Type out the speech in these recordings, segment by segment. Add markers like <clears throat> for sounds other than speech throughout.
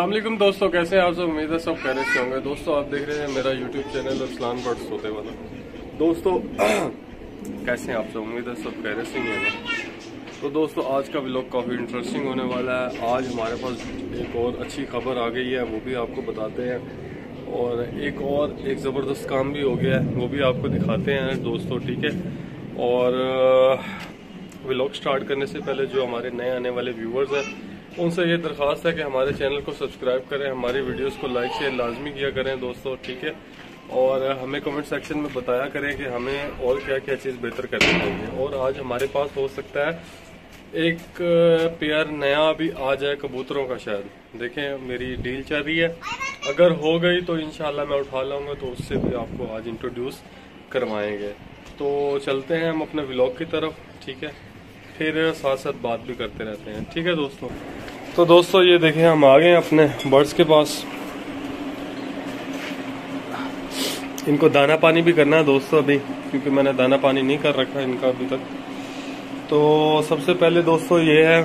वालेकुम दोस्तों, कैसे हैं आप सब? उम्मीद है सब कह रहे होंगे। दोस्तों, आप देख रहे हैं मेरा यूट्यूब चैनल अरसलान बर्ड्स होते वाला। दोस्तों, <clears throat> कैसे हैं आप सब? उम्मीद है सब रहे से ही हैं तो दोस्तों, आज का व्लॉग काफ़ी इंटरेस्टिंग होने वाला है। आज हमारे पास एक और अच्छी खबर आ गई है, वो भी आपको बताते हैं। और एक और, एक ज़बरदस्त काम भी हो गया है, वो भी आपको दिखाते हैं दोस्तों, ठीक है? और व्लॉग स्टार्ट करने से पहले जो हमारे नए आने वाले व्यूवर्स हैं उनसे ये दरख्वास्त है कि हमारे चैनल को सब्सक्राइब करें, हमारी वीडियोस को लाइक शेयर लाजमी किया करें दोस्तों, ठीक है? और हमें कमेंट सेक्शन में बताया करें कि हमें और क्या क्या चीज़ बेहतर करनी चाहिए। और आज हमारे पास हो सकता है एक पेयर नया भी आ जाए कबूतरों का शायद। देखें, मेरी डील चल रही है। अगर हो गई तो इनशाला मैं उठा लाऊँगा तो उससे भी आपको आज इंट्रोड्यूस करवाएँगे। तो चलते हैं हम अपने ब्लॉग की तरफ़, ठीक है? फिर साथ साथ बात भी करते रहते हैं। ठीक है दोस्तों? तो दोस्तों, ये देखें हम आ गए अपने बर्ड्स के पास। इनको दाना पानी भी करना है दोस्तों अभी, क्योंकि मैंने दाना पानी नहीं कर रखा इनका अभी तक। तो सबसे पहले दोस्तों, ये है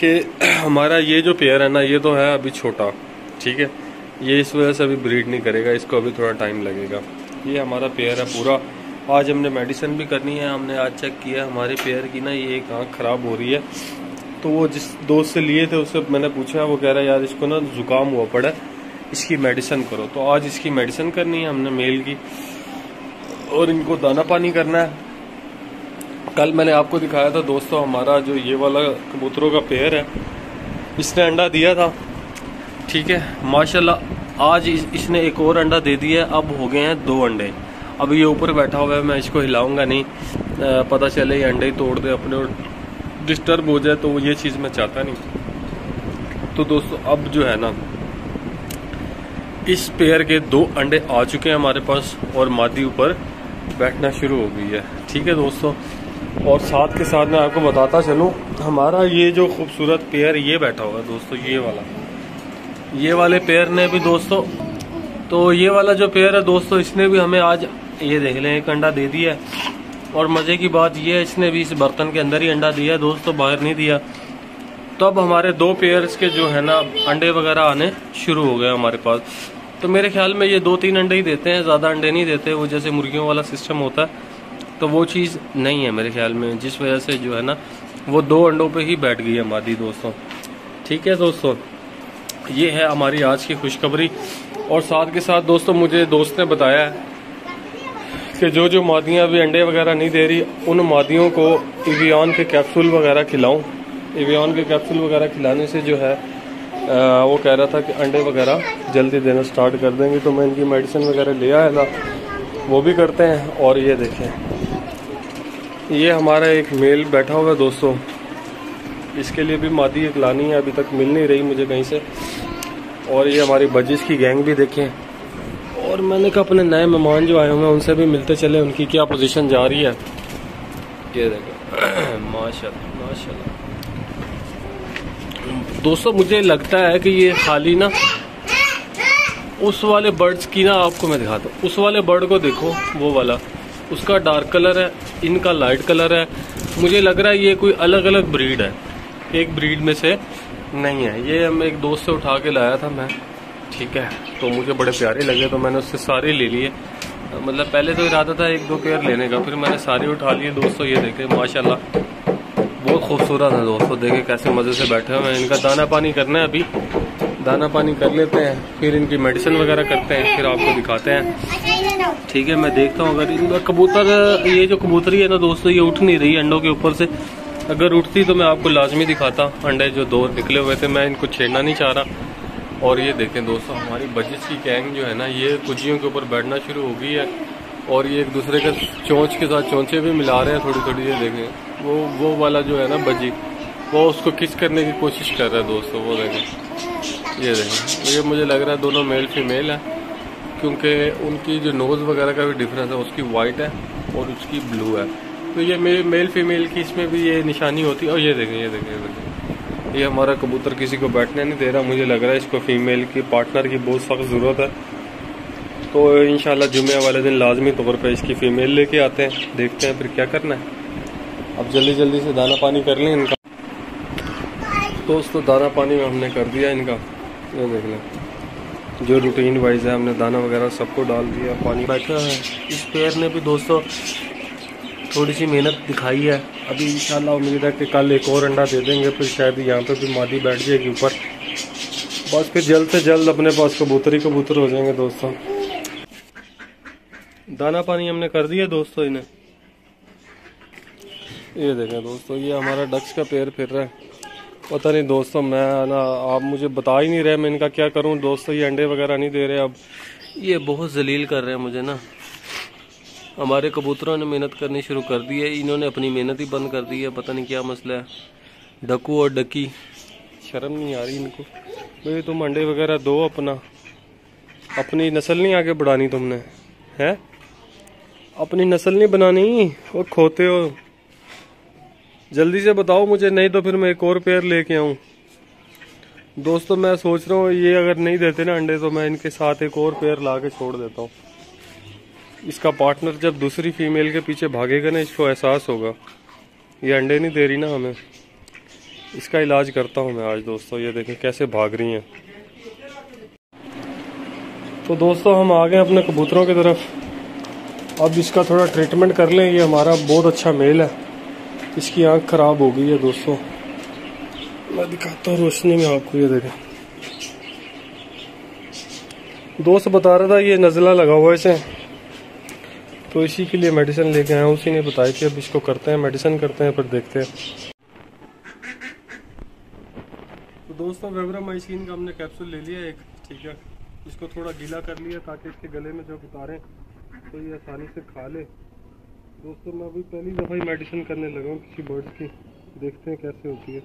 कि हमारा ये जो पेयर है ना, ये तो है अभी छोटा, ठीक है? ये इस वजह से अभी ब्रीड नहीं करेगा, इसको अभी थोड़ा टाइम लगेगा। ये हमारा पेयर है पूरा। आज हमने मेडिसिन भी करनी है हमने आज चेक किया हमारे पेयर की ना ये एक आँख ख़राब हो रही है। तो वो जिस दोस्त से लिए थे उससे मैंने पूछा वो कह रहा है यार इसको ना जुकाम हुआ पड़ा इसकी मेडिसिन करो। तो आज इसकी मेडिसिन करनी है हमने मेल की। और इनको दाना पानी करना है। कल मैंने आपको दिखाया था दोस्तों हमारा जो ये वाला कबूतरों का पेयर है इसने अंडा दिया था। ठीक है माशाल्लाह आज इस, इसने एक और अंडा दे दिया अब हो गए हैं दो अंडे। अब ये ऊपर बैठा हुआ है मैं इसको हिलाऊँगा नहीं। आ, पता चले ये अंडे तोड़ दे अपने और डिस्टर्ब हो जाए तो ये चीज़ मैं चाहता नहीं। तो दोस्तों अब जो है ना इस पेयर के दो अंडे आ चुके हैं हमारे पास और मादी ऊपर बैठना शुरू हो गई है। ठीक है दोस्तों? और साथ के साथ मैं आपको बताता चलूँ हमारा ये जो खूबसूरत पेयर ये बैठा हुआ है दोस्तों ये वाला। ये वाले पेयर ने भी दोस्तों तो ये वाला जो पेयर है दोस्तों इसने भी हमें आज ये देख लें, एक अंडा दे दिया। और मज़े की बात यह है, इसने भी इस बर्तन के अंदर ही अंडा दिया, दोस्तों बाहर नहीं दिया। तो अब हमारे दो पेयर्स के जो है ना, अंडे वगैरह आने शुरू हो गए हमारे पास। तो मेरे ख्याल में ये दो तीन अंडे ही देते हैं, ज़्यादा अंडे नहीं देते, वो जैसे मुर्गियों वाला सिस्टम होता है। तो वो चीज़ नहीं है मेरे ख्याल में, जिस वजह से जो है ना, वो दो अंडों पे ही बैठ गई है मादी दोस्तों। ठीक है दोस्तों? ये है हमारी आज की खुशखबरी। और साथ के साथ दोस्तों, मुझे दोस्त ने बताया है कि जो जो मादियाँ अभी अंडे वगैरह नहीं दे रही उन मादियों को इवियन के कैप्सूल वगैरह खिलाऊं। इवियन के कैप्सूल वगैरह खिलाने से जो है आ, वो कह रहा था कि अंडे वगैरह जल्दी देना स्टार्ट कर देंगे तो मैं इनकी मेडिसिन वगैरह ले आया था। वो भी करते हैं और ये देखें। ये हमारा एक मेल बैठा हुआ दोस्तों। इसके लिए भी मादी एक लानी है अभी तक मिल नहीं रही मुझे कहीं से। और ये हमारी बजिश की गैंग भी देखें। और मैंने कहा, अपने नए मेहमान जो आए हुए उनसे भी मिलते चले, उनकी क्या पोजीशन जा रही है? ये देखो। <clears throat> माशाल्लाह माशाल्लाह। दोस्तों, मुझे लगता है कि ये खाली ना, उस वाले बर्ड्स की ना, आपको मैं दिखाता हूँ। उस वाले बर्ड को देखो, वो वाला। उसका डार्क कलर है, इनका लाइट कलर है। मुझे लग रहा है ये कोई अलग अलग ब्रीड है। एक ब्रीड में से नहीं है। ये हम एक दोस्त से उठा के लाया था मैं। ठीक है तो मुझे बड़े प्यारे लगे तो मैंने उससे सारे ले लिए। मतलब पहले तो इरादा था एक दो पेयर लेने का, फिर मैंने सारे उठा लिए। दोस्तों, ये देखे, माशाल्लाह, बहुत खूबसूरत है दोस्तों, देखे कैसे मज़े से बैठे हुए हैं। इनका दाना पानी करना है अभी। दाना पानी कर लेते हैं, फिर इनकी मेडिसिन वगैरह करते हैं, फिर आपको दिखाते हैं। ठीक है, मैं देखता हूँ, अगर इनका कबूतर, ये जो कबूतरी है ना दोस्तों, ये उठ नहीं रही अंडों के ऊपर से। अगर उठती तो मैं आपको लाजमी दिखाता, अंडे जो दो निकले हुए थे, मैं इनको छेड़ना नहीं चाह रहा। और ये देखें दोस्तों, हमारी बजिस की गैंग जो है ना, ये कुजियों के ऊपर बैठना शुरू हो गई है और ये एक दूसरे के चोंच के साथ चोंचे भी मिला रहे हैं थोड़ी थोड़ी ये देखें। वो वो वाला जो है ना बजी, वो उसको किस करने की कोशिश कर रहा है दोस्तों, वो देखें। ये देखें, ये मुझे लग रहा है दोनों मेल फीमेल है, क्योंकि उनकी जो नोज़ वगैरह का भी डिफरेंस है, उसकी वाइट है और उसकी ब्लू है। तो ये मेल फीमेल की इसमें भी ये निशानी होती है। और ये देखें ये देखें ये देखें। ये हमारा कबूतर किसी को बैठने नहीं दे रहा, मुझे लग रहा है इसको फीमेल की पार्टनर की बहुत सख्त ज़रूरत है। तो इन जुमे वाले दिन लाजमी तौर पर इसकी फ़ीमेल लेके आते हैं, देखते हैं फिर क्या करना है। अब जल्दी जल्दी से दाना पानी कर लें इनका। दोस्तों दाना पानी में हमने कर दिया इनका। ये देख लें। जो रूटीन वाइज है, हमने दाना वगैरह सबको डाल दिया, पानी बैठा है। इस पेड़ ने भी दोस्तों थोड़ी सी मेहनत दिखाई है। अभी इंशाल्लाह उम्मीद है कि कल एक और अंडा दे देंगे, फिर शायद यहाँ पे भी मादी बैठ जाएगी ऊपर। बस फिर जल्द से जल्द अपने पास कबूतर ही कबूतर हो जाएँगे दोस्तों। दाना पानी हमने कर दिया दोस्तों इन्हें। ये देखें दोस्तों, ये हमारा डक्स का पेड़ फिर रहा है। पता नहीं दोस्तों, मैं ना, आप मुझे बता ही नहीं रहे, मैं इनका क्या करूँ? दोस्तों ये अंडे वगैरह नहीं दे रहे अब। ये बहुत जलील कर रहे हैं मुझे ना। हमारे कबूतरों ने मेहनत करनी शुरू कर दी है। इन्होंने अपनी मेहनत ही बंद कर दी है। पता नहीं क्या मसला है। डकू और डकी। शर्म नहीं आ रही इनको। भाई तुम अंडे वगैरह दो अपना। अपनी नस्ल नहीं आगे बढ़ानी तुमने। है? अपनी नस्ल नहीं बनानी। वो खोते हो। जल्दी से बताओ मुझे, नहीं तो फिर मैं एक और पेयर लेके आऊँ। दोस्तों, मैं सोच रहा हूँ, ये अगर नहीं देते ना अंडे तो मैं इनके साथ एक और पेयर ला के छोड़ देता हूँ। इसका पार्टनर जब दूसरी फीमेल के पीछे भागेगा ना, इसको एहसास होगा। ये अंडे नहीं दे रही ना हमें। इसका इलाज करता हूँ मैं आज दोस्तों, ये देखें कैसे भाग रही हैं। तो दोस्तों, हम आ गए अपने कबूतरों की तरफ़। अब इसका थोड़ा ट्रीटमेंट कर लें, ये हमारा बहुत अच्छा मेल है। इसकी आँख खराब हो गई है दोस्तों। मैं दिखाता हूँ रोशनी में आपको, ये देखें। दोस्त बता रहा था, ये नज़ला लगा हुआ है इसे। तो इसी के लिए मेडिसिन लेके आया उसी ने बताया कि अब इसको करते हैं मेडिसिन करते हैं, फिर देखते हैं। तो दोस्तों वेब्रामाइसिन का हमने कैप्सूल ले लिया एक, ठीक है? इसको थोड़ा गीला कर लिया ताकि इसके गले में जब उतारें तो ये आसानी से खा ले। दोस्तों, मैं अभी पहली दफ़ा ही मेडिसिन करने लगा हूँ किसी बर्ड्स की। देखते हैं कैसे होती है।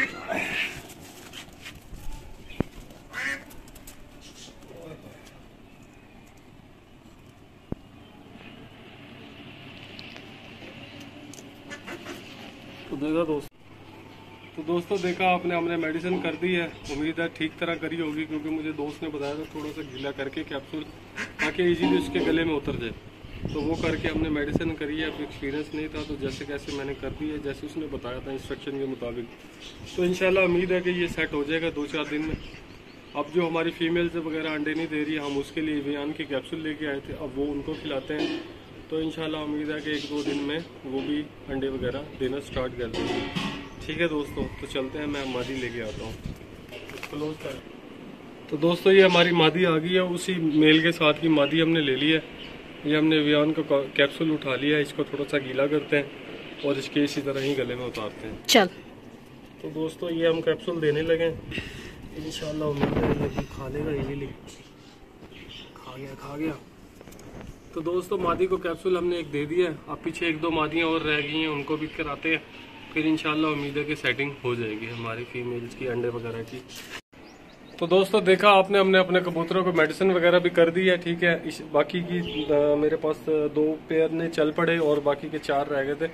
तो देखा दोस्त तो दोस्तों देखा आपने, हमने मेडिसिन कर दी है। उम्मीद है ठीक तरह करी होगी, क्योंकि मुझे दोस्त ने बताया था थोड़ा सा गीला करके कैप्सूल ताकि इजीली उसके गले में उतर जाए। तो वो करके हमने मेडिसिन करी है अब एक्सपीरियंस नहीं था तो जैसे कैसे मैंने कर दी है, जैसे उसने बताया था इंस्ट्रक्शन के मुताबिक। तो इनशाला उम्मीद है कि ये सेट हो जाएगा दो चार दिन में। अब जो हमारी फीमेल्स वगैरह अंडे नहीं दे रही, हम उसके लिए वियान के कैप्सूल लेके आए थे, अब वो उनको खिलाते हैं। तो इनशाला उम्मीद है कि एक दो दिन में वो भी अंडे वगैरह देना स्टार्ट कर देंगे। ठीक है दोस्तों तो चलते हैं, मैं मादी लेके आता हूँ। क्लोज कर तो दोस्तों, ये हमारी मादी आ गई है, उसी मेल के साथ की मादी हमने ले ली है। ये हमने वियान का कैप्सूल उठा लिया है इसको थोड़ा सा गीला करते हैं और इसके इसी तरह ही गले में उतारते हैं। चल। तो दोस्तों ये हम कैप्सूल देने लगे इन उम्मीद है ये खा लेगा इजीली खा गया खा गया। तो दोस्तों मादी को कैप्सूल हमने एक दे दिया है। अब पीछे एक दो मादियाँ और रह गई हैं उनको भी कराते हैं। फिर इंशाल्लाह उम्मीद है कि सेटिंग हो जाएगी हमारी फीमेल्स की अंडे वगैरह की। तो दोस्तों देखा आपने हमने अपने कबूतरों को मेडिसिन वगैरह भी कर दी है ठीक है। इस बाकी की आ, मेरे पास दो पेयर ने चल पड़े और बाकी के चार रह गए थे।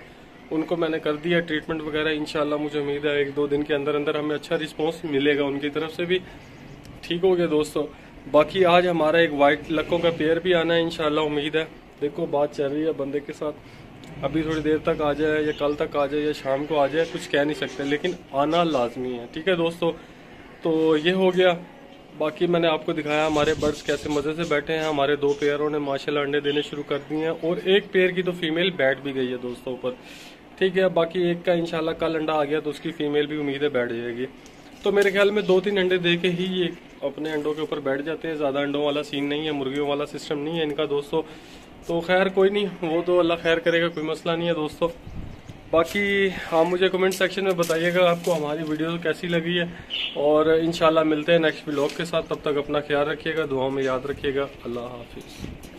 उनको मैंने कर दिया ट्रीटमेंट वगैरह इनशाला मुझे उम्मीद है एक दो दिन के अंदर अंदर हमें अच्छा रिस्पॉन्स मिलेगा उनकी तरफ़ से भी। ठीक हो गया दोस्तों। बाकी आज हमारा एक वाइट लकों का पेयर भी आना है इनशाला उम्मीद है। देखो बात चल रही है बंदे के साथ। अभी थोड़ी देर तक आ जाए या कल तक आ जाए या शाम को आ जाए कुछ कह नहीं सकते लेकिन आना लाजमी है। ठीक है दोस्तों। तो ये हो गया। बाकी मैंने आपको दिखाया, हमारे बर्ड्स कैसे मज़े से बैठे हैं। हमारे दो पेयरों ने माशाल्लाह अंडे देने शुरू कर दिए हैं और एक पेयर की तो फीमेल बैठ भी गई है दोस्तों ऊपर। ठीक है, बाकी एक का इंशाल्लाह कल अंडा आ गया तो उसकी फीमेल भी उम्मीद है बैठ जाएगी। तो मेरे ख्याल में दो तीन अंडे दे के ही ये अपने अंडों के ऊपर बैठ जाते हैं। ज़्यादा अंडों वाला सीन नहीं है, मुर्गियों वाला सिस्टम नहीं है इनका दोस्तों। तो खैर कोई नहीं, वो तो अल्लाह खैर करेगा, कोई मसला नहीं है दोस्तों। बाकी आप मुझे कमेंट सेक्शन में बताइएगा आपको हमारी वीडियो कैसी लगी है। और इन मिलते हैं नेक्स्ट ब्लॉग के साथ। तब तक अपना ख्याल रखिएगा, दुआओं में याद रखिएगा। अल्लाह हाफिज़।